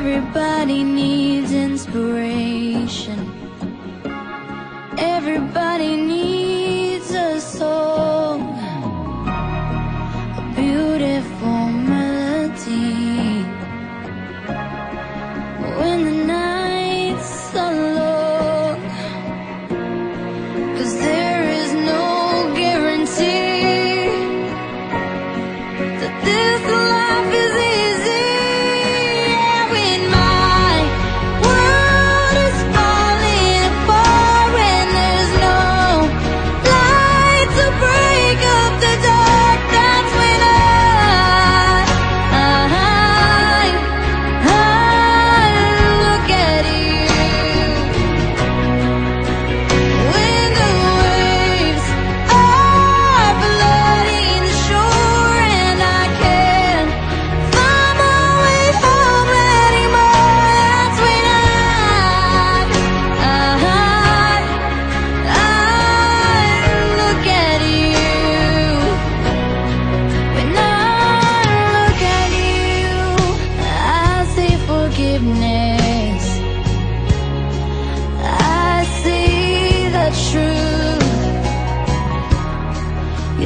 Everybody needs inspiration. Everybody needs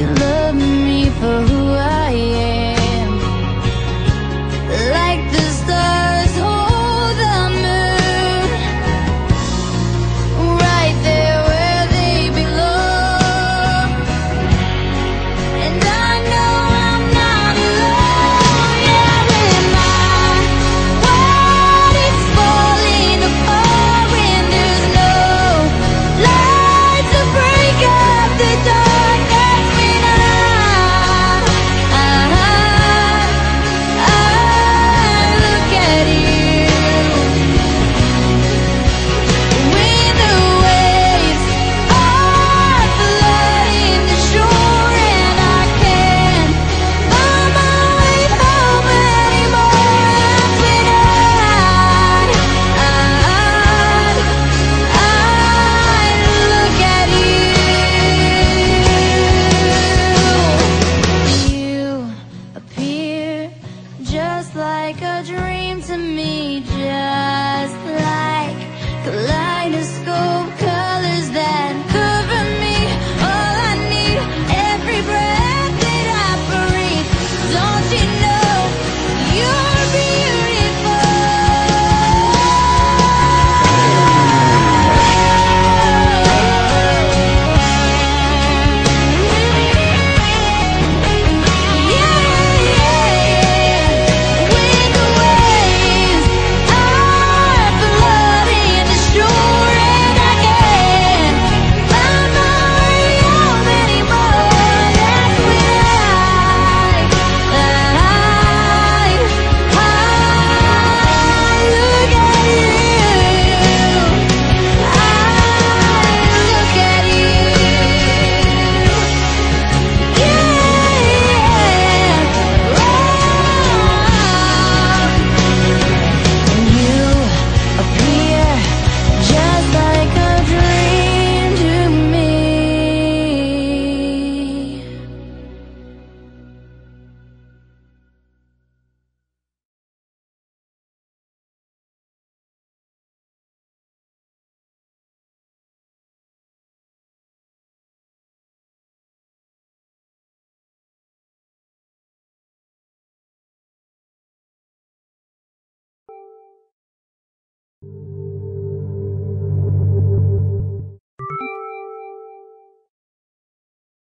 love me for who kaleidoscope.